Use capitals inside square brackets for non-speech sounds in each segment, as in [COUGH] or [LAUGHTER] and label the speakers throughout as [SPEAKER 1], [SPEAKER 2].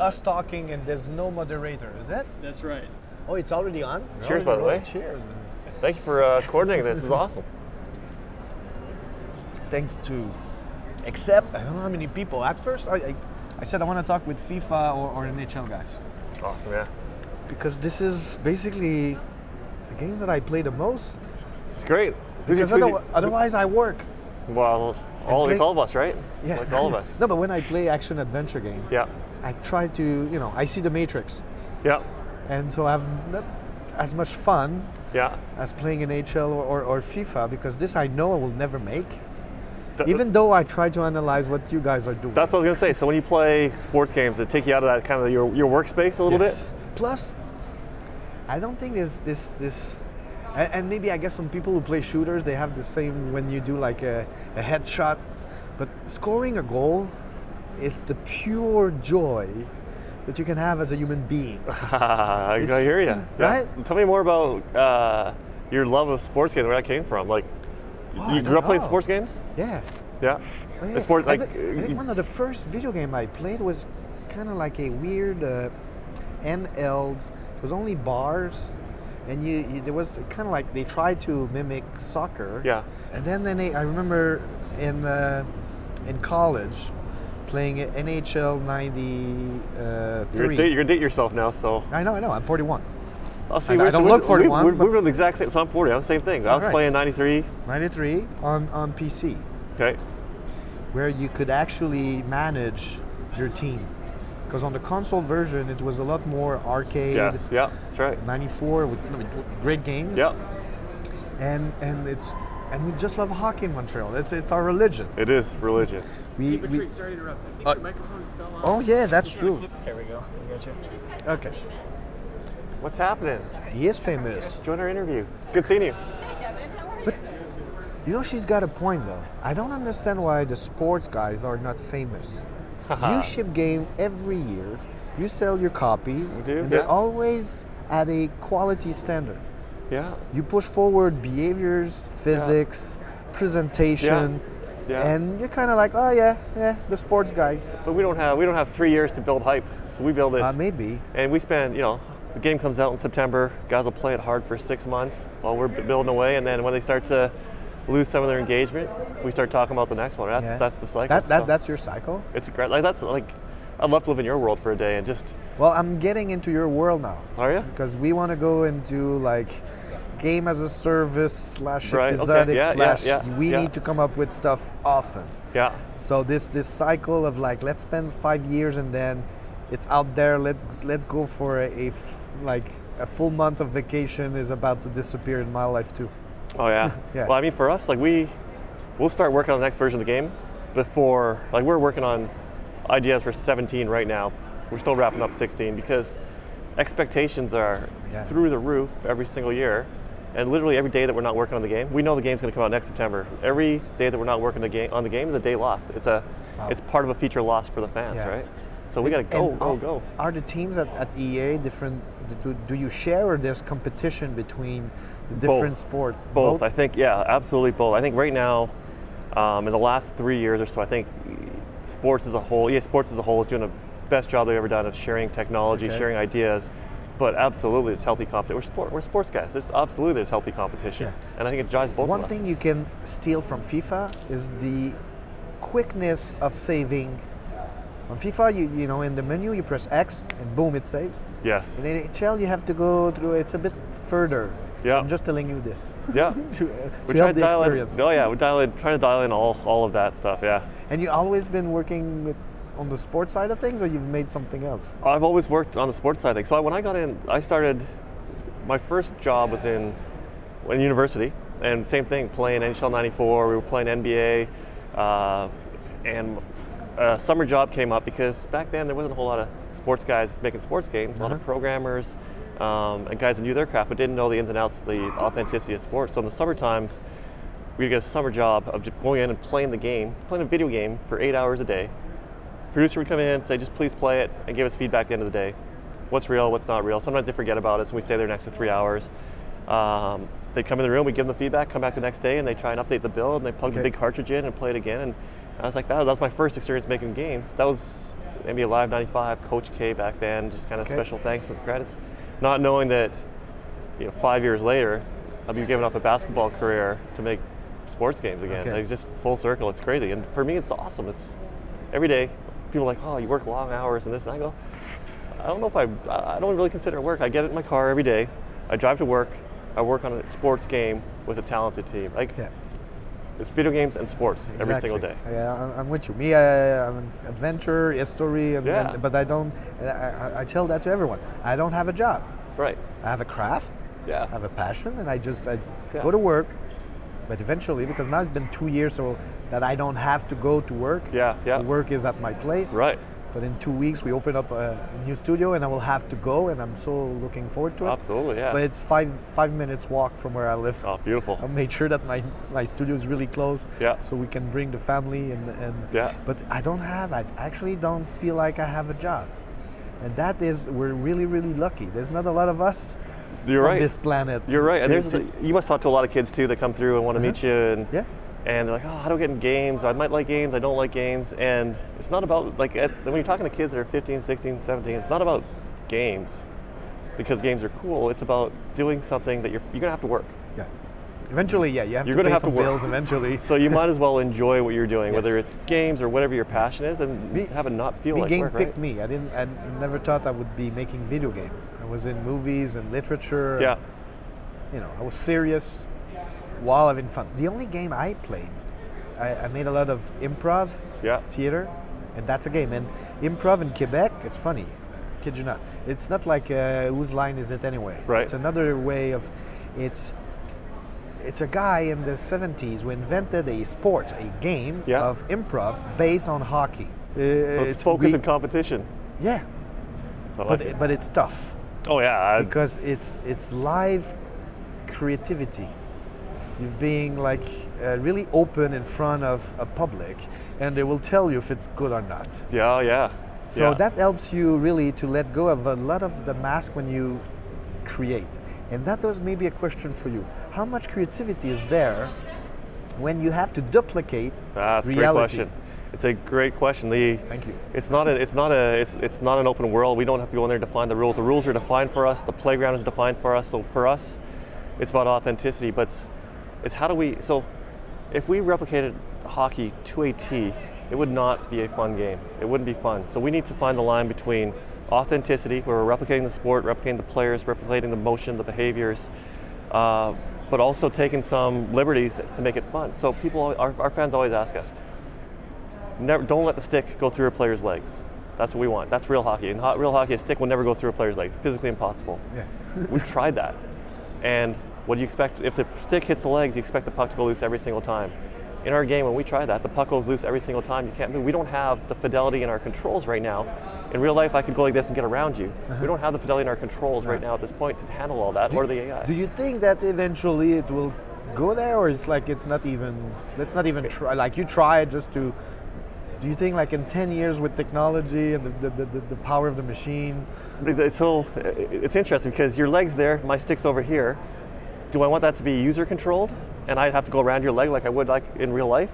[SPEAKER 1] us talking and there's no moderator, is it?
[SPEAKER 2] That's right.
[SPEAKER 1] Oh, it's already on?
[SPEAKER 3] Cheers, by the way.
[SPEAKER 1] Cheers. [LAUGHS]
[SPEAKER 3] Thank you for uh, coordinating this. This is [LAUGHS] awesome.
[SPEAKER 1] Thanks to, except, I don't know how many people. At first, I, I, I said I want to talk with FIFA or, or NHL guys.
[SPEAKER 3] Awesome, yeah.
[SPEAKER 1] Because this is basically the games that I play the most.
[SPEAKER 3] It's great.
[SPEAKER 1] Because
[SPEAKER 3] Who's- who's-
[SPEAKER 1] otherwise, otherwise I work.
[SPEAKER 3] well, all like
[SPEAKER 1] play-
[SPEAKER 3] all of us, right?
[SPEAKER 1] Yeah.
[SPEAKER 3] Like all of us. [LAUGHS]
[SPEAKER 1] no, but when I play action adventure game,
[SPEAKER 3] Yeah.
[SPEAKER 1] I try to, you know, I see the Matrix.
[SPEAKER 3] Yeah.
[SPEAKER 1] And so I have not as much fun
[SPEAKER 3] Yeah.
[SPEAKER 1] as playing NHL or, or, or FIFA because this I know I will never make.
[SPEAKER 3] Th-
[SPEAKER 1] Even though I try to analyze what you guys are doing.
[SPEAKER 3] That's what I was gonna say. So when you play sports games, it take you out of that kind of your, your workspace a little
[SPEAKER 1] Yes.
[SPEAKER 3] bit.
[SPEAKER 1] Plus, I don't think there's this this, and, and maybe I guess some people who play shooters they have the same when you do like a, a headshot, but scoring a goal is the pure joy that you can have as a human being. [LAUGHS]
[SPEAKER 3] I
[SPEAKER 1] It's-
[SPEAKER 3] hear you.
[SPEAKER 1] right?
[SPEAKER 3] Tell me more about uh, your love of sports games. Where that came from? Like,
[SPEAKER 1] Oh, I
[SPEAKER 3] you grew up playing sports games?
[SPEAKER 1] Yeah.
[SPEAKER 3] Yeah.
[SPEAKER 1] Oh, yeah.
[SPEAKER 3] Sports
[SPEAKER 1] I
[SPEAKER 3] like.
[SPEAKER 1] I think one of the first video game I played was kind of like a weird uh, NL. It was only bars, and you, you there was kind of like they tried to mimic soccer.
[SPEAKER 3] Yeah.
[SPEAKER 1] And then then they, I remember in uh, in college playing NHL '93.
[SPEAKER 3] Uh, you're, gonna date, you're date yourself now, so
[SPEAKER 1] I know, I know. I'm 41.
[SPEAKER 3] I'll see.
[SPEAKER 1] I- I don't
[SPEAKER 3] we're-
[SPEAKER 1] look 41,
[SPEAKER 3] We, we, are the exact same. So I'm 40. I'm the same thing. I was
[SPEAKER 1] Alright.
[SPEAKER 3] playing '93.
[SPEAKER 1] 93 on on PC,
[SPEAKER 3] Okay.
[SPEAKER 1] where you could actually manage your team. Because on the console version, it was a lot more arcade.
[SPEAKER 3] Yes. Yeah. That's right.
[SPEAKER 1] 94 with with great games.
[SPEAKER 3] Yeah.
[SPEAKER 1] And and it's and we just love hockey in Montreal. It's it's our religion.
[SPEAKER 3] It is religion.
[SPEAKER 1] We,
[SPEAKER 2] Patrick,
[SPEAKER 1] we
[SPEAKER 2] sorry to interrupt. I think
[SPEAKER 1] Uh,
[SPEAKER 2] your microphone fell off.
[SPEAKER 1] oh yeah, that's true.
[SPEAKER 2] There we go. I got you.
[SPEAKER 1] Okay,
[SPEAKER 3] What's happening?
[SPEAKER 1] he is famous.
[SPEAKER 3] Join our interview. Good seeing you.
[SPEAKER 1] You know, she's got a point though. I don't understand why the sports guys are not famous. [LAUGHS] you ship game every year. You sell your copies,
[SPEAKER 3] We do,
[SPEAKER 1] and they're always at a quality standard.
[SPEAKER 3] Yeah.
[SPEAKER 1] You push forward behaviors, physics, presentation,
[SPEAKER 3] Yeah.
[SPEAKER 1] and you're kind of like, oh yeah, yeah, the sports guys.
[SPEAKER 3] But we don't have we don't have three years to build hype, so we build it.
[SPEAKER 1] Uh, maybe.
[SPEAKER 3] And we spend, you know, the game comes out in September. Guys will play it hard for six months while we're building away, and then when they start to lose some of their engagement, we start talking about the next one. That's
[SPEAKER 1] Yeah.
[SPEAKER 3] that's the cycle.
[SPEAKER 1] That, that
[SPEAKER 3] So
[SPEAKER 1] that's your cycle.
[SPEAKER 3] it's great. Like that's like, I'd love to live in your world for a day and just.
[SPEAKER 1] Well, I'm getting into your world now
[SPEAKER 3] Are you?
[SPEAKER 1] because we want to go and do like game as a service slash
[SPEAKER 3] Right, okay,
[SPEAKER 1] episodic
[SPEAKER 3] yeah, yeah,
[SPEAKER 1] slash.
[SPEAKER 3] yeah,
[SPEAKER 1] we
[SPEAKER 3] yeah.
[SPEAKER 1] need to come up with stuff often.
[SPEAKER 3] Yeah.
[SPEAKER 1] So this this cycle of like let's spend five years and then it's out there. Let's let's go for a, a f- like a full month of vacation is about to disappear in my life too.
[SPEAKER 3] Oh yeah. [LAUGHS]
[SPEAKER 1] Yeah.
[SPEAKER 3] Well, I mean, for us, like we, we'll start working on the next version of the game before. Like we're working on ideas for 17 right now. We're still wrapping up 16 because expectations are
[SPEAKER 1] Yeah.
[SPEAKER 3] through the roof every single year. And literally every day that we're not working on the game, we know the game's going to come out next September. Every day that we're not working the game on the game is a day lost. It's a,
[SPEAKER 1] Wow.
[SPEAKER 3] it's part of a feature lost for the fans,
[SPEAKER 1] Yeah.
[SPEAKER 3] right? So we got to go,
[SPEAKER 1] And
[SPEAKER 3] go,
[SPEAKER 1] are-
[SPEAKER 3] go.
[SPEAKER 1] Are the teams at, at EA different? Do, do you share or there's competition between the different sports?
[SPEAKER 3] Both. I think, yeah, absolutely both. I think right now, um, in the last three years or so, I think sports as a whole, yeah, Sports as a whole, is doing the best job they've ever done of sharing technology,
[SPEAKER 1] Okay.
[SPEAKER 3] sharing ideas. But absolutely, it's healthy competition. We're sport. We're sports guys. There's absolutely there's healthy competition,
[SPEAKER 1] Yeah.
[SPEAKER 3] and I think it drives both
[SPEAKER 1] One
[SPEAKER 3] of us.
[SPEAKER 1] thing you can steal from FIFA is the quickness of saving. On FIFA, you you know in the menu you press X and boom it saves.
[SPEAKER 3] Yes.
[SPEAKER 1] In NHL you have to go through. It's a bit further.
[SPEAKER 3] Yeah.
[SPEAKER 1] I'm just telling you this.
[SPEAKER 3] Yeah.
[SPEAKER 1] to, [LAUGHS] uh,
[SPEAKER 3] We
[SPEAKER 1] to help the experience.
[SPEAKER 3] in. Oh yeah, we dial in, trying to dial in all, all of that stuff. Yeah.
[SPEAKER 1] And you always been working with, on the sports side of things, or you've made something else?
[SPEAKER 3] I've always worked on the sports side of things. So I, when I got in, I started. My first job was in, in university, and same thing, playing NHL '94. We were playing NBA, uh, and a summer job came up because back then there wasn't a whole lot of sports guys making sports games. A lot of
[SPEAKER 1] Uh-huh.
[SPEAKER 3] programmers um, and guys that knew their craft but didn't know the ins and outs, of the authenticity of sports. So in the summer times, we'd get a summer job of just going in and playing the game, playing a video game for eight hours a day. Producer would come in and say, just please play it and give us feedback at the end of the day. What's real, what's not real. Sometimes they forget about us and we stay there next to three hours. Um, they come in the room, we give them the feedback, come back the next day and they try and update the build and they plug the big cartridge in and play it again. And I was like, that, that was my first experience making games. That was NBA Live 95, Coach K back then, just kind of
[SPEAKER 1] Okay.
[SPEAKER 3] special thanks and credits. Not knowing that, you know, five years later, I'll be giving up a basketball career to make sports games again.
[SPEAKER 1] Okay.
[SPEAKER 3] Like, it's just full circle. It's crazy. And for me, it's awesome. It's every day. People are like, oh, you work long hours and this. And I go, I don't know if I, I don't really consider it work. I get in my car every day. I drive to work. I work on a sports game with a talented team. Like,
[SPEAKER 1] Yeah.
[SPEAKER 3] it's video games and sports every single day.
[SPEAKER 1] Yeah, I'm, with you. Me, I, I'm an adventure, history, and,
[SPEAKER 3] Yeah.
[SPEAKER 1] and- but I don't. I, I tell that to everyone. I don't have a job.
[SPEAKER 3] Right.
[SPEAKER 1] I have a craft.
[SPEAKER 3] Yeah.
[SPEAKER 1] I have a passion, and I just I
[SPEAKER 3] Yeah.
[SPEAKER 1] go to work. But eventually, because now it's been two years, so that I don't have to go to work.
[SPEAKER 3] Yeah, yeah.
[SPEAKER 1] The work is at my place.
[SPEAKER 3] Right.
[SPEAKER 1] But in two weeks, we open up a new studio, and I will have to go, and I'm so looking forward to it.
[SPEAKER 3] Absolutely, yeah.
[SPEAKER 1] But it's five five minutes walk from where I live.
[SPEAKER 3] Oh, beautiful.
[SPEAKER 1] I made sure that my, my studio is really close.
[SPEAKER 3] Yeah.
[SPEAKER 1] So we can bring the family and, and
[SPEAKER 3] Yeah.
[SPEAKER 1] But I don't have I actually don't feel like I have a job. And that is we're really, really lucky. There's not a lot of us
[SPEAKER 3] You're
[SPEAKER 1] on
[SPEAKER 3] right.
[SPEAKER 1] this planet.
[SPEAKER 3] You're right. And there's you must talk to a lot of kids too that come through and want to meet uh-huh. you and
[SPEAKER 1] yeah.
[SPEAKER 3] and they're like, oh, how do I get in games? I might like games. I don't like games. And it's not about like at, when you're talking to kids that are 15, 16, 17. It's not about games because games are cool. It's about doing something that you're you're gonna have to work.
[SPEAKER 1] Eventually, yeah, you have
[SPEAKER 3] You're
[SPEAKER 1] to
[SPEAKER 3] gonna
[SPEAKER 1] pay
[SPEAKER 3] have to
[SPEAKER 1] some
[SPEAKER 3] work.
[SPEAKER 1] bills eventually. [LAUGHS]
[SPEAKER 3] So you might as well enjoy what you're doing, whether it's games or whatever your passion is, and
[SPEAKER 1] Me-
[SPEAKER 3] have it not feel
[SPEAKER 1] Me
[SPEAKER 3] like
[SPEAKER 1] game
[SPEAKER 3] work.
[SPEAKER 1] picked
[SPEAKER 3] Right?
[SPEAKER 1] me. I didn't I never thought I would be making video game. I was in movies and literature.
[SPEAKER 3] Yeah.
[SPEAKER 1] you know, I was serious while having fun. The only game I played, I, I made a lot of improv
[SPEAKER 3] Yeah.
[SPEAKER 1] theater, and that's a game. And improv in Quebec, it's funny, kid you not. It's not like uh, whose line is it anyway.
[SPEAKER 3] Right.
[SPEAKER 1] It's another way of, it's. It's a guy in the 70s who invented a sport, a game
[SPEAKER 3] Yeah.
[SPEAKER 1] of improv based on hockey. Uh,
[SPEAKER 3] So it's, focus
[SPEAKER 1] re-
[SPEAKER 3] and competition.
[SPEAKER 1] yeah,
[SPEAKER 3] like
[SPEAKER 1] but
[SPEAKER 3] it.
[SPEAKER 1] but it's tough
[SPEAKER 3] oh yeah. I-
[SPEAKER 1] because it's it's live creativity. You're being like uh, really open in front of a public, and they will tell you if it's good or not.
[SPEAKER 3] yeah. Yeah.
[SPEAKER 1] So
[SPEAKER 3] yeah.
[SPEAKER 1] that helps you really to let go of a lot of the mask when you create. And that was maybe a question for you. How much creativity is there when you have to duplicate
[SPEAKER 3] That's a great
[SPEAKER 1] reality?
[SPEAKER 3] question. It's a great question. Lee.
[SPEAKER 1] Thank you.
[SPEAKER 3] It's not a, it's not a it's, it's not an open world. We don't have to go in there and define the rules. The rules are defined for us. The playground is defined for us. So for us, it's about authenticity. But it's, it's how do we so if we replicated hockey to a T, it would not be a fun game. It wouldn't be fun. So we need to find the line between authenticity, where we're replicating the sport, replicating the players, replicating the motion, the behaviors, uh, but also taking some liberties to make it fun. So people, our, our fans always ask us, never, don't let the stick go through a player's legs. That's what we want. That's real hockey. In ho- real hockey, a stick will never go through a player's leg. Physically impossible.
[SPEAKER 1] Yeah. [LAUGHS]
[SPEAKER 3] We've tried that. And what do you expect? If the stick hits the legs, you expect the puck to go loose every single time. In our game, when we try that, the puck goes loose every single time. You can't move. We don't have the fidelity in our controls right now. In real life, I could go like this and get around you. Uh-huh. We don't have the fidelity in our controls right now at this point to handle all that, or the AI.
[SPEAKER 1] Do you think that eventually it will go there, or it's like it's not even? Let's not even try. Like you try just to. Do you think like in ten years with technology and the, the, the, the power of the machine?
[SPEAKER 3] So it's interesting because your leg's there, my stick's over here. Do I want that to be user controlled and I'd have to go around your leg like I would like in real life?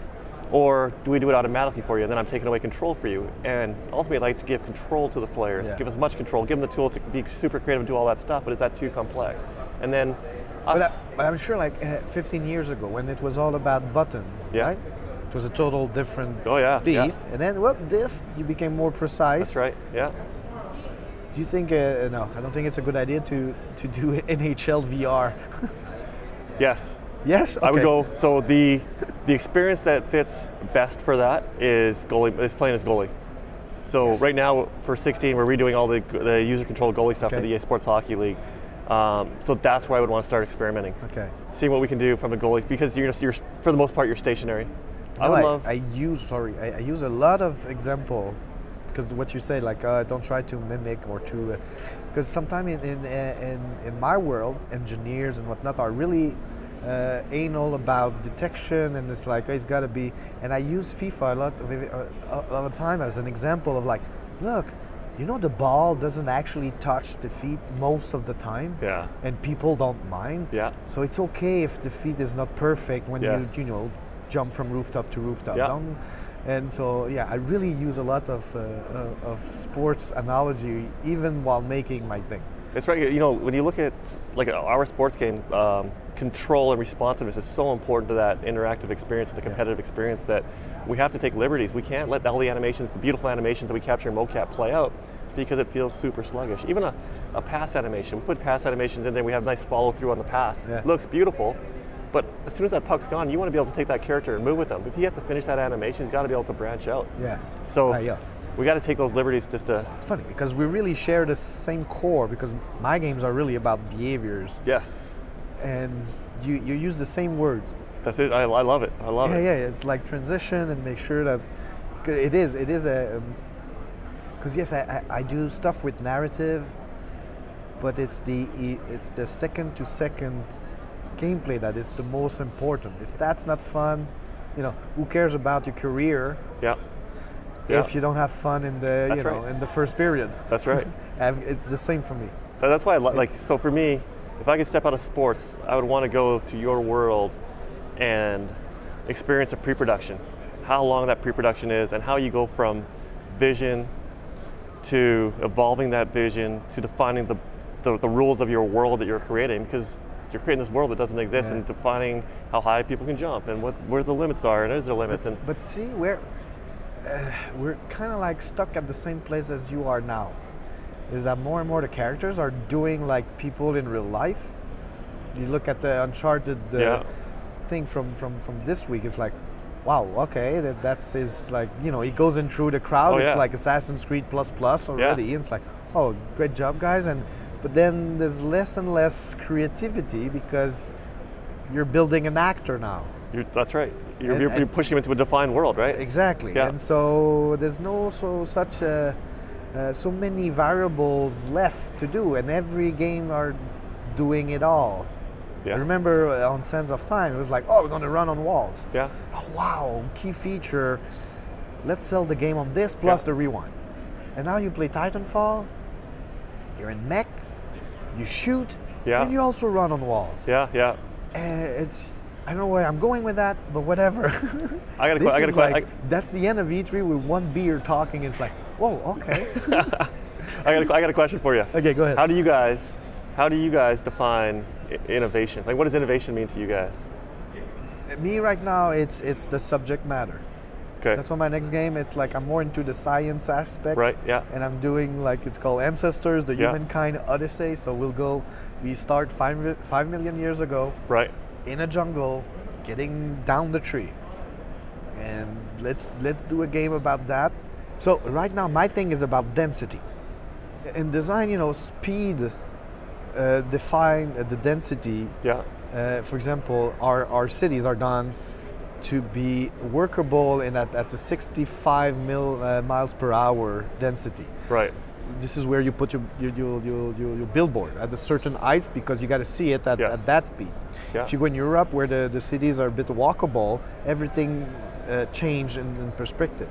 [SPEAKER 3] Or do we do it automatically for you and then I'm taking away control for you? And ultimately I'd like to give control to the players,
[SPEAKER 1] Yeah.
[SPEAKER 3] give as much control, give them the tools to be super creative and do all that stuff, but is that too complex? And then
[SPEAKER 1] But, I,
[SPEAKER 3] us,
[SPEAKER 1] but I'm sure like uh, 15 years ago when it was all about buttons,
[SPEAKER 3] Yeah.
[SPEAKER 1] right? It was a total different
[SPEAKER 3] Oh, yeah, yeah.
[SPEAKER 1] And then well, this you became more precise.
[SPEAKER 3] that's right, yeah.
[SPEAKER 1] Do you think? Uh, no, I don't think it's a good idea to to do [LAUGHS] NHL VR.
[SPEAKER 3] Yes,
[SPEAKER 1] yes,
[SPEAKER 3] I would go. So the the experience that fits best for that is goalie is playing as goalie. So
[SPEAKER 1] Yes.
[SPEAKER 3] right now for 16, we're redoing all the, the user controlled goalie stuff for the EA Sports Hockey League. Um, so that's where I would want to start experimenting,
[SPEAKER 1] Okay.
[SPEAKER 3] seeing what we can do from a goalie because you're, just, you're for the most part you're stationary. I
[SPEAKER 1] No, I,
[SPEAKER 3] love.
[SPEAKER 1] I use sorry. I, I use a lot of example because what you say like uh, don't try to mimic or to because sometimes in in, uh, in in my world engineers and whatnot are really uh, anal about detection and it's like it's got to be and I use FIFA a lot of uh, a lot of time as an example of like look you know the ball doesn't actually touch the feet most of the time
[SPEAKER 3] Yeah.
[SPEAKER 1] and people don't mind
[SPEAKER 3] Yeah.
[SPEAKER 1] so it's okay if the feet is not perfect when
[SPEAKER 3] Yes.
[SPEAKER 1] you you know jump from rooftop to rooftop.
[SPEAKER 3] Yeah.
[SPEAKER 1] Don't And so, yeah, I really use a lot of, uh, uh, of sports analogy even while making my thing.
[SPEAKER 3] It's right. You know, when you look at like our sports game, um, control and responsiveness is so important to that interactive experience and the competitive yeah. experience that we have to take liberties. We can't let all the animations, the beautiful animations that we capture in mocap, play out because it feels super sluggish. Even a, a pass animation, we put pass animations in there. We have nice follow through on the pass. Yeah. It looks beautiful. But as soon as that puck's gone, you want to be able to take that character and move with them. If he has to finish that animation, he's got to be able to branch out.
[SPEAKER 1] Yeah.
[SPEAKER 3] So
[SPEAKER 1] uh, yeah.
[SPEAKER 3] we got to take those liberties just to.
[SPEAKER 1] It's funny because we really share the same core because my games are really about behaviors.
[SPEAKER 3] Yes.
[SPEAKER 1] And you, you use the same words.
[SPEAKER 3] That's it. I, I love it. I love
[SPEAKER 1] yeah,
[SPEAKER 3] it.
[SPEAKER 1] Yeah, yeah. It's like transition and make sure that it is. It is a. Because um, yes, I, I, I do stuff with narrative, but it's the it's the second to second gameplay that is the most important. If that's not fun, you know, who cares about your career?
[SPEAKER 3] Yeah.
[SPEAKER 1] If yeah. you don't have fun in the
[SPEAKER 3] that's
[SPEAKER 1] you know
[SPEAKER 3] right.
[SPEAKER 1] in the first period.
[SPEAKER 3] That's right. [LAUGHS]
[SPEAKER 1] it's the same for me.
[SPEAKER 3] That's why I lo- like so for me, if I could step out of sports, I would want to go to your world and experience a pre-production. How long that pre-production is and how you go from vision to evolving that vision to defining the, the, the rules of your world that you're creating because you're creating this world that doesn't exist yeah. and defining how high people can jump and what where the limits are and is there limits
[SPEAKER 1] but,
[SPEAKER 3] and
[SPEAKER 1] but see we're uh, we're kind of like stuck at the same place as you are now is that more and more the characters are doing like people in real life you look at the uncharted uh,
[SPEAKER 3] yeah.
[SPEAKER 1] thing from from from this week it's like wow okay that, that's his like you know he goes in through the crowd
[SPEAKER 3] oh,
[SPEAKER 1] it's
[SPEAKER 3] yeah.
[SPEAKER 1] like assassin's creed plus plus already
[SPEAKER 3] yeah.
[SPEAKER 1] it's like oh great job guys and but then there's less and less creativity because you're building an actor now.
[SPEAKER 3] You're, that's right. You're, and, you're, you're, pushing him into a defined world, right?
[SPEAKER 1] Exactly.
[SPEAKER 3] Yeah.
[SPEAKER 1] And so there's no so such a, uh, so many variables left to do, and every game are doing it all.
[SPEAKER 3] Yeah.
[SPEAKER 1] I remember uh, on Sands of Time, it was like, oh, we're going to run on walls.
[SPEAKER 3] Yeah.
[SPEAKER 1] Oh, wow, key feature. Let's sell the game on this plus
[SPEAKER 3] yeah.
[SPEAKER 1] the rewind. And now you play Titanfall, you're in mechs, you shoot,
[SPEAKER 3] yeah.
[SPEAKER 1] and you also run on walls.
[SPEAKER 3] Yeah, yeah.
[SPEAKER 1] Uh, it's I don't know where I'm going with that, but whatever. [LAUGHS]
[SPEAKER 3] I got
[SPEAKER 1] to.
[SPEAKER 3] I got
[SPEAKER 1] like, That's the end of E3 with one beer talking. It's like, whoa, okay. [LAUGHS]
[SPEAKER 3] I got. A, I got a question for you.
[SPEAKER 1] Okay, go ahead.
[SPEAKER 3] How do you guys, how do you guys define innovation? Like, what does innovation mean to you guys?
[SPEAKER 1] Me right now, it's it's the subject matter.
[SPEAKER 3] Okay.
[SPEAKER 1] That's why my next game. It's like I'm more into the science aspect.
[SPEAKER 3] Right. Yeah.
[SPEAKER 1] And I'm doing like it's called Ancestors, the
[SPEAKER 3] yeah.
[SPEAKER 1] Humankind Odyssey. So we'll go. We start five five million years ago.
[SPEAKER 3] Right.
[SPEAKER 1] In a jungle, getting down the tree, and let's let's do a game about that. So right now, my thing is about density. In design, you know, speed uh, define uh, the density.
[SPEAKER 3] Yeah.
[SPEAKER 1] Uh, for example, our, our cities are done to be workable in at, at the 65 mil, uh, miles per hour density.
[SPEAKER 3] Right.
[SPEAKER 1] This is where you put your your, your, your, your billboard at a certain height because you got to see it at,
[SPEAKER 3] yes.
[SPEAKER 1] at that speed.
[SPEAKER 3] Yeah.
[SPEAKER 1] If you go in Europe where the, the cities are a bit walkable, everything uh, changed in, in perspective.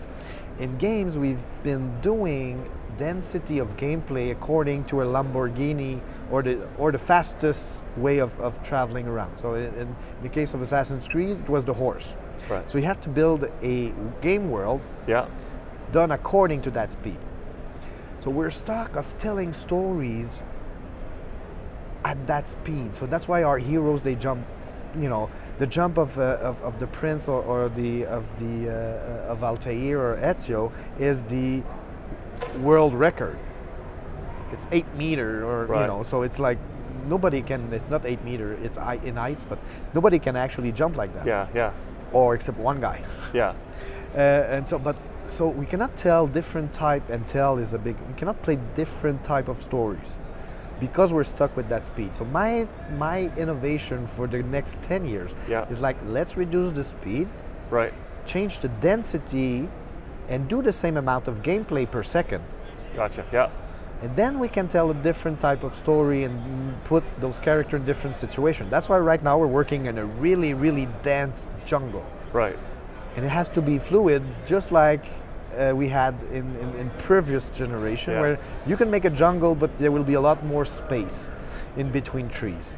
[SPEAKER 1] In games, we've been doing density of gameplay according to a Lamborghini or the or the fastest way of, of traveling around. So in, in the case of Assassin's Creed, it was the horse.
[SPEAKER 3] Right.
[SPEAKER 1] So you have to build a game world
[SPEAKER 3] yeah.
[SPEAKER 1] done according to that speed. So we're stuck of telling stories at that speed. So that's why our heroes they jump, you know, the jump of, uh, of, of, the prince or, or the of the uh, of Altair or Ezio is the world record. It's eight meter, or
[SPEAKER 3] right.
[SPEAKER 1] you know, so it's like nobody can. It's not eight meter. It's in heights, but nobody can actually jump like that.
[SPEAKER 3] Yeah, yeah.
[SPEAKER 1] Or except one guy.
[SPEAKER 3] Yeah. [LAUGHS]
[SPEAKER 1] Uh, and so, but so we cannot tell different type, and tell is a big. We cannot play different type of stories because we're stuck with that speed. So my my innovation for the next ten years
[SPEAKER 3] yeah.
[SPEAKER 1] is like let's reduce the speed.
[SPEAKER 3] Right.
[SPEAKER 1] Change the density and do the same amount of gameplay per second.
[SPEAKER 3] Gotcha. Yeah.
[SPEAKER 1] And then we can tell a different type of story and put those characters in different situations. That's why right now we're working in a really, really dense jungle.
[SPEAKER 3] Right.
[SPEAKER 1] And it has to be fluid, just like uh, we had in, in, in previous generation,
[SPEAKER 3] yeah.
[SPEAKER 1] where you can make a jungle, but there will be a lot more space in between trees.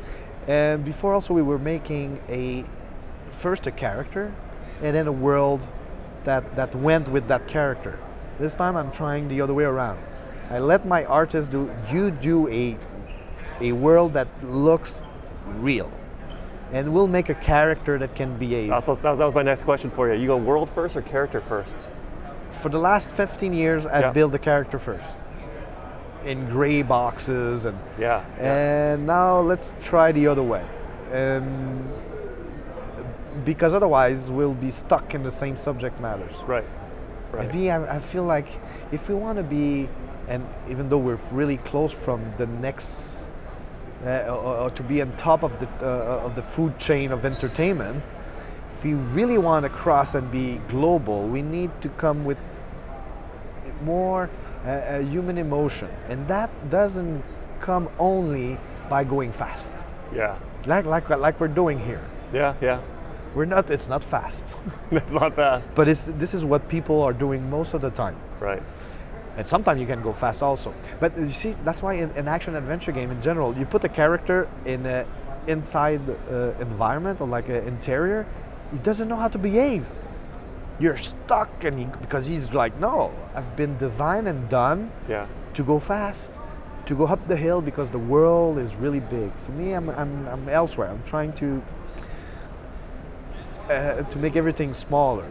[SPEAKER 1] And before also we were making a first a character, and then a world that that went with that character. This time I'm trying the other way around. I let my artist do you do a a world that looks real. And we'll make a character that can behave.
[SPEAKER 3] That, was, that was my next question for you. You go world first or character first?
[SPEAKER 1] For the last 15 years, I've
[SPEAKER 3] Yeah.
[SPEAKER 1] built the character first. In gray boxes and
[SPEAKER 3] Yeah. yeah.
[SPEAKER 1] and now let's try the other way. And because otherwise we'll be stuck in the same subject matters.
[SPEAKER 3] Right. Right.
[SPEAKER 1] Maybe I, I feel like if we want to be, and even though we're really close from the next, uh, or, or to be on top of the uh, of the food chain of entertainment, if we really want to cross and be global, we need to come with more uh, uh, human emotion, and that doesn't come only by going fast,
[SPEAKER 3] yeah.
[SPEAKER 1] like like like we're doing here.
[SPEAKER 3] Yeah. Yeah.
[SPEAKER 1] We're not. It's not fast, [LAUGHS]
[SPEAKER 3] That's not fast.
[SPEAKER 1] but it's this is what people are doing most of the time.
[SPEAKER 3] Right.
[SPEAKER 1] And sometimes you can go fast also. But you see, that's why in an action adventure game in general, you put a character in a inside uh, environment or like an interior, he doesn't know how to behave. You're stuck, and he, because he's like, no, I've been designed and done
[SPEAKER 3] Yeah.
[SPEAKER 1] to go fast, to go up the hill because the world is really big. So me, I'm, I'm, I'm elsewhere. I'm trying to uh, to make everything smaller,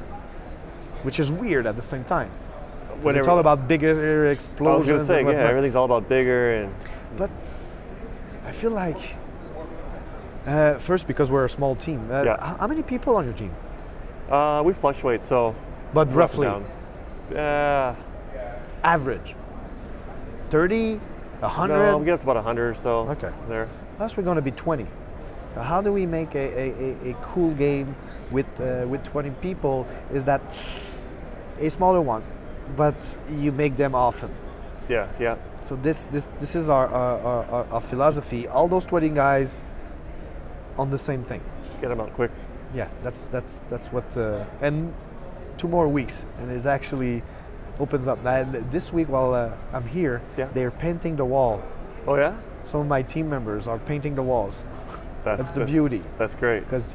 [SPEAKER 1] which is weird at the same time. 'Cause it's all about bigger
[SPEAKER 3] I
[SPEAKER 1] explosions.
[SPEAKER 3] was gonna say, yeah, everything's all about bigger and
[SPEAKER 1] But I feel like uh, first because we're a small team. Uh,
[SPEAKER 3] Yeah.
[SPEAKER 1] How many people on your team?
[SPEAKER 3] uh, we fluctuate. So
[SPEAKER 1] But roughly.
[SPEAKER 3] Yeah.
[SPEAKER 1] average. 30, 100.
[SPEAKER 3] No, we get up to about 100 or so.
[SPEAKER 1] Okay.
[SPEAKER 3] There.
[SPEAKER 1] Plus, we're going to be 20. So how do we make a, a, a, a cool game with uh, with 20 people? Is that a smaller one, but you make them often.
[SPEAKER 3] Yeah. Yeah.
[SPEAKER 1] So this this this is our our, our, our- our philosophy. All those 20 guys on the same thing.
[SPEAKER 3] Get them out quick.
[SPEAKER 1] Yeah, that's that's that's what. Uh, and two more weeks, and it actually opens up. And this week, while uh, I'm here,
[SPEAKER 3] Yeah.
[SPEAKER 1] they're painting the wall.
[SPEAKER 3] Oh yeah.
[SPEAKER 1] Some of my team members are painting the walls.
[SPEAKER 3] That's,
[SPEAKER 1] That's the beauty,
[SPEAKER 3] That's great.
[SPEAKER 1] because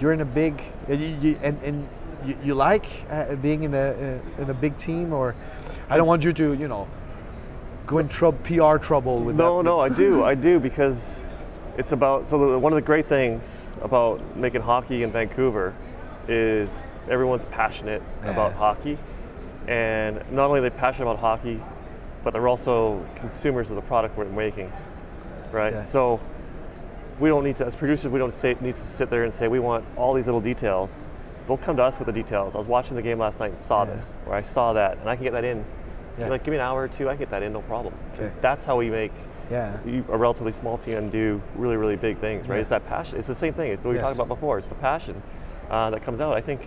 [SPEAKER 1] you're in a big and you, you, and, and you, you like uh, being in a uh, in a big team, or I don't want you to you know go in trouble, PR trouble with
[SPEAKER 3] No,
[SPEAKER 1] that.
[SPEAKER 3] no, I do, I do [LAUGHS] because it's about. So the, one of the great things about making hockey in Vancouver is everyone's passionate about hockey, and not only are they passionate about hockey, but they're also consumers of the product we're making, right?
[SPEAKER 1] Yeah.
[SPEAKER 3] So we don't need to, as producers, we don't say, need to sit there and say we want all these little details. They'll come to us with the details. I was watching the game last night and saw
[SPEAKER 1] Yeah.
[SPEAKER 3] this, or I saw that, and I can get that in.
[SPEAKER 1] Yeah.
[SPEAKER 3] Like, give me an hour or two, I can get that in, no problem.
[SPEAKER 1] Okay.
[SPEAKER 3] That's how we make
[SPEAKER 1] Yeah.
[SPEAKER 3] you, a relatively small team and do really, really big things, right?
[SPEAKER 1] Yeah.
[SPEAKER 3] It's that passion. It's the same thing. It's what we
[SPEAKER 1] Yes.
[SPEAKER 3] talked about before. It's the passion uh, that comes out. I think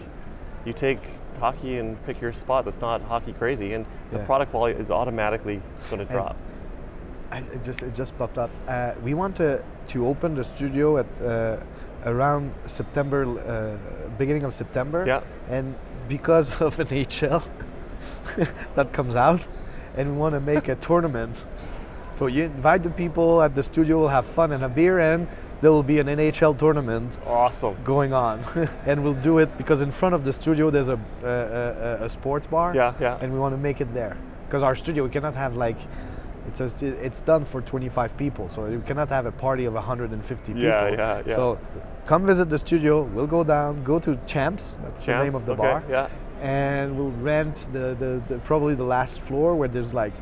[SPEAKER 3] you take hockey and pick your spot that's not hockey crazy, and the product quality is automatically going to drop.
[SPEAKER 1] I, it just it just popped up. Uh, we want to to open the studio at uh, around September, uh, beginning of September.
[SPEAKER 3] Yeah.
[SPEAKER 1] And because of NHL [LAUGHS] that comes out, and we want to make a tournament. So you invite the people at the studio, we'll have fun and a beer, and there will be an NHL tournament
[SPEAKER 3] Awesome.
[SPEAKER 1] going on, [LAUGHS] and we'll do it because in front of the studio there's a a, a, a sports bar.
[SPEAKER 3] Yeah, yeah.
[SPEAKER 1] And we want to make it there because our studio we cannot have like it's a, it's done for 25 people, so you cannot have a party of 150 people.
[SPEAKER 3] Yeah, yeah, yeah.
[SPEAKER 1] So come visit the studio. We'll go down, go to Champs. That's the name of the
[SPEAKER 3] Okay,
[SPEAKER 1] bar.
[SPEAKER 3] Yeah.
[SPEAKER 1] And we'll rent the, the, the probably the last floor where there's like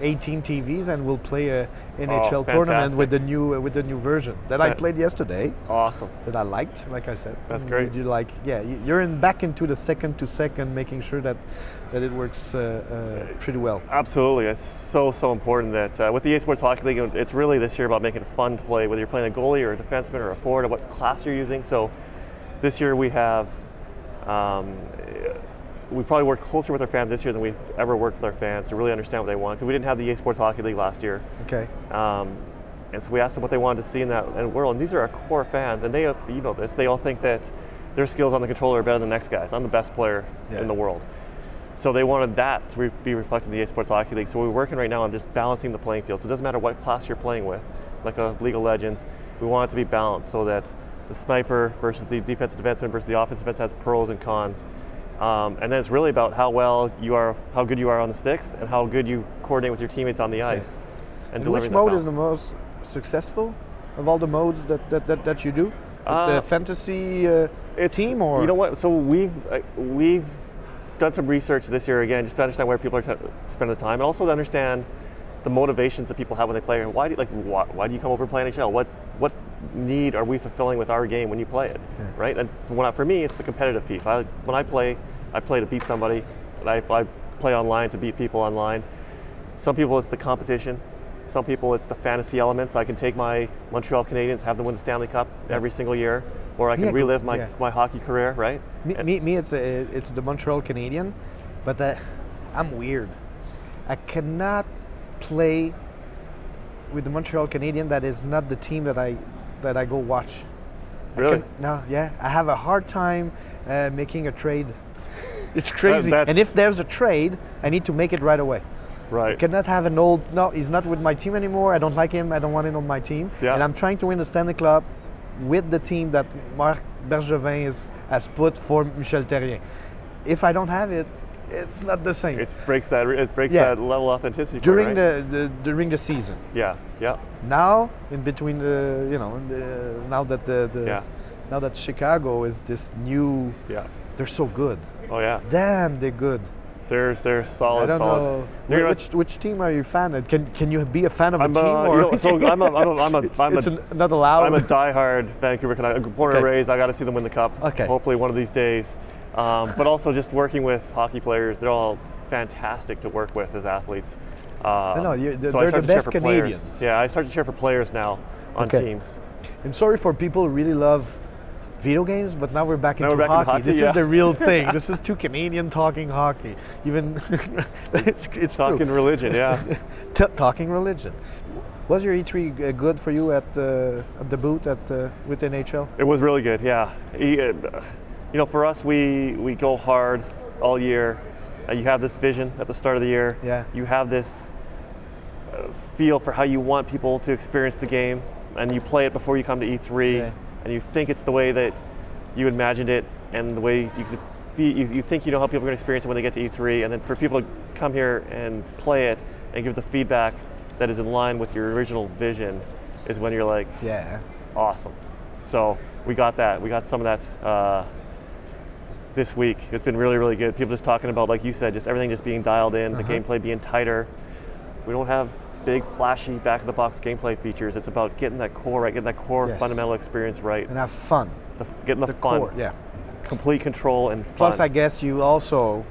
[SPEAKER 1] 18 TVs, and we'll play a NHL tournament with the new uh, with the new version that I played yesterday
[SPEAKER 3] Awesome.
[SPEAKER 1] that I liked, like I said.
[SPEAKER 3] That's
[SPEAKER 1] And
[SPEAKER 3] great.
[SPEAKER 1] You, you like, yeah, you- you're in back into the second to second, making sure that that it works uh, uh, pretty well.
[SPEAKER 3] Absolutely, it's so so important that uh, with the EA Sports Hockey League, it's really this year about making it fun to play, whether you're playing a goalie or a defenseman or a forward, or what class you're using. So this year we have um, we probably worked closer with our fans this year than we've ever worked with our fans to really understand what they want because we didn't have the EA Sports Hockey League last year.
[SPEAKER 1] Okay.
[SPEAKER 3] Um, and so we asked them what they wanted to see in that in world. And these are our core fans, and they, you know this, they all think that their skills on the controller are better than the next guy's. I'm the best player
[SPEAKER 1] Yeah.
[SPEAKER 3] in the world. So they wanted that to re- be reflected in the EA Sports Hockey League. So we're working right now on just balancing the playing field. So it doesn't matter what class you're playing with, like a League of Legends, we want it to be balanced so that the sniper versus the defensive defenseman versus the offensive defense has pros and cons. Um, and then it's really about how well you are, how good you are on the sticks, and how good you coordinate with your teammates on the ice.
[SPEAKER 1] And
[SPEAKER 3] delivering
[SPEAKER 1] which mode is the most successful of all the modes that that, that, that you do? Is
[SPEAKER 3] Uh,
[SPEAKER 1] the fantasy uh,
[SPEAKER 3] it's,
[SPEAKER 1] team or
[SPEAKER 3] you know what? So we've uh, we've done some research this year again, just to understand where people are t- spending the time, and also to understand the motivations that people have when they play. And why do you, like why, why do you come over and play NHL? What what need are we fulfilling with our game when you play it, right? And for, when I- for me, it's the competitive piece. I, when I play, I play to beat somebody. And I, I play online to beat people online. Some people it's the competition. Some people it's the fantasy elements. I can take my Montreal Canadiens, have them win the Stanley Cup every single year, or I can
[SPEAKER 1] Yeah,
[SPEAKER 3] relive my,
[SPEAKER 1] yeah.
[SPEAKER 3] my hockey career, right?
[SPEAKER 1] Me, me, me it's a, it's the Montreal Canadian, but uh, I'm weird. I cannot play with the Montreal Canadian that is not the team that I that I go watch.
[SPEAKER 3] Really?
[SPEAKER 1] can- no, yeah, I have a hard time uh, making a trade. [LAUGHS] It's crazy. and if there's a trade, I need to make it right away. I
[SPEAKER 3] Right.
[SPEAKER 1] cannot have an old. No, he's not with my team anymore. I don't like him. I don't want him on my team.
[SPEAKER 3] Yeah.
[SPEAKER 1] And I'm trying to win the Stanley Cup with the team that Marc Bergevin is, has put for Michel Therrien. If I don't have it, it's not the same.
[SPEAKER 3] It breaks that it breaks
[SPEAKER 1] Yeah.
[SPEAKER 3] that level of authenticity.
[SPEAKER 1] during
[SPEAKER 3] right?
[SPEAKER 1] the, the during the season.
[SPEAKER 3] yeah yeah
[SPEAKER 1] Now, in between the you know, in the, now that the, the
[SPEAKER 3] Yeah.
[SPEAKER 1] now that Chicago is this new,
[SPEAKER 3] yeah
[SPEAKER 1] they're so good.
[SPEAKER 3] oh yeah
[SPEAKER 1] Damn, they're good.
[SPEAKER 3] they're they're solid
[SPEAKER 1] I don't
[SPEAKER 3] solid.
[SPEAKER 1] know. Which, which team are you fan of? Can can you be a fan of a
[SPEAKER 3] I'm
[SPEAKER 1] team [LAUGHS]
[SPEAKER 3] a,
[SPEAKER 1] or
[SPEAKER 3] you know, so I'm a, I'm a, I'm a,
[SPEAKER 1] it's,
[SPEAKER 3] I'm a
[SPEAKER 1] it's an- not allowed?
[SPEAKER 3] I'm a diehard Vancouver Canucks. Born and raised. I got to see them win the cup.
[SPEAKER 1] Okay.
[SPEAKER 3] Hopefully one of these days. Um, but also just working with hockey players, they're all fantastic to work with as athletes. Um,
[SPEAKER 1] know, you-
[SPEAKER 3] so
[SPEAKER 1] they're the
[SPEAKER 3] start to cheer
[SPEAKER 1] best
[SPEAKER 3] for players.
[SPEAKER 1] Canadians.
[SPEAKER 3] Yeah, I start to cheer for players now on
[SPEAKER 1] Okay.
[SPEAKER 3] teams.
[SPEAKER 1] I'm sorry for people who really love video games, but now we're back
[SPEAKER 3] Now
[SPEAKER 1] into
[SPEAKER 3] we're back
[SPEAKER 1] hockey.
[SPEAKER 3] hockey,
[SPEAKER 1] This
[SPEAKER 3] yeah.
[SPEAKER 1] is the real thing. [LAUGHS] this is two Canadian talking hockey. Even [LAUGHS] it's it's true.
[SPEAKER 3] Talking religion, yeah. [LAUGHS]
[SPEAKER 1] T- talking religion. Was your E3 g- good for you at, uh, at the boot at uh, with NHL?
[SPEAKER 3] It was really good, yeah. He, uh, You know, for us, we, we go hard all year. Uh, you have this vision at the start of the year.
[SPEAKER 1] Yeah.
[SPEAKER 3] You have this uh, feel for how you want people to experience the game, and you play it before you come to E3,
[SPEAKER 1] Yeah.
[SPEAKER 3] and you think it's the way that you imagined it, and the way you You, you think you know how people are going to experience it when they get to E3, and then for people to come here and play it and give the feedback that is in line with your original vision is when you're like,
[SPEAKER 1] Yeah.
[SPEAKER 3] awesome. So we got that. We got some of that uh, this week. It's been really, really good. People just talking about, like you said, just everything just being dialed in,
[SPEAKER 1] Uh-huh.
[SPEAKER 3] the gameplay being tighter. We don't have big, flashy, back of the box gameplay features. It's about getting that core right, getting that core
[SPEAKER 1] Yes.
[SPEAKER 3] fundamental experience right,
[SPEAKER 1] And have fun.
[SPEAKER 3] the, getting the,
[SPEAKER 1] The
[SPEAKER 3] fun,
[SPEAKER 1] core. Yeah.
[SPEAKER 3] complete control and fun.
[SPEAKER 1] Plus, I guess you also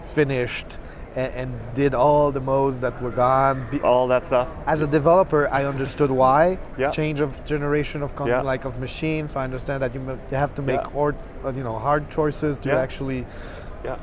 [SPEAKER 1] finished and, and did all the modes that were gone. Be-
[SPEAKER 3] all that stuff.
[SPEAKER 1] As a developer, I understood why
[SPEAKER 3] Yeah.
[SPEAKER 1] change of generation of
[SPEAKER 3] Yeah.
[SPEAKER 1] like of machines. I understand that you, you have to make
[SPEAKER 3] Yeah.
[SPEAKER 1] hard, uh, you know, hard choices to
[SPEAKER 3] Yeah.
[SPEAKER 1] actually
[SPEAKER 3] Yeah,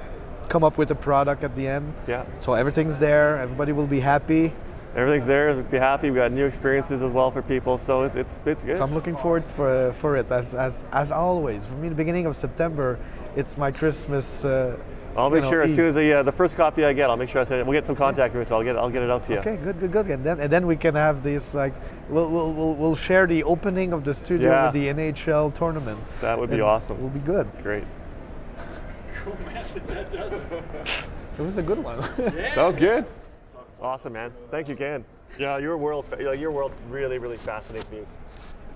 [SPEAKER 1] come up with a product at the end.
[SPEAKER 3] yeah.
[SPEAKER 1] So everything's there. Everybody will be happy.
[SPEAKER 3] Everything's there. Be happy. We got new experiences as well for people. So it's it's it's good.
[SPEAKER 1] So I'm looking forward for for it as as as always. For me, the beginning of September, it's my Christmas. Uh,
[SPEAKER 3] I'll
[SPEAKER 1] you
[SPEAKER 3] make
[SPEAKER 1] know,
[SPEAKER 3] sure as soon as the, uh, the first copy I get, I'll make sure I send it. We'll get some contact info. I'll get I'll get it out to you.
[SPEAKER 1] Okay, good, good, good. And then and then we can have this like we'll we'll, we'll, we'll share the opening of the studio
[SPEAKER 3] Yeah.
[SPEAKER 1] with the NHL tournament.
[SPEAKER 3] That would be awesome.
[SPEAKER 1] We'll be good.
[SPEAKER 3] Great. [LAUGHS]
[SPEAKER 1] It was a good one. [LAUGHS]
[SPEAKER 3] That was good. Awesome, man. Thank you Ken. Yeah, your world, yeah, your world really, really fascinates me.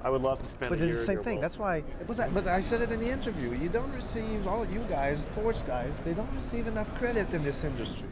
[SPEAKER 3] I would love to spend
[SPEAKER 1] but
[SPEAKER 3] a
[SPEAKER 1] it's
[SPEAKER 3] year
[SPEAKER 1] the same thing.
[SPEAKER 3] world.
[SPEAKER 1] That's why. But I, but I said it in the interview. You don't receive all you guys, sports guys. They don't receive enough credit in this industry.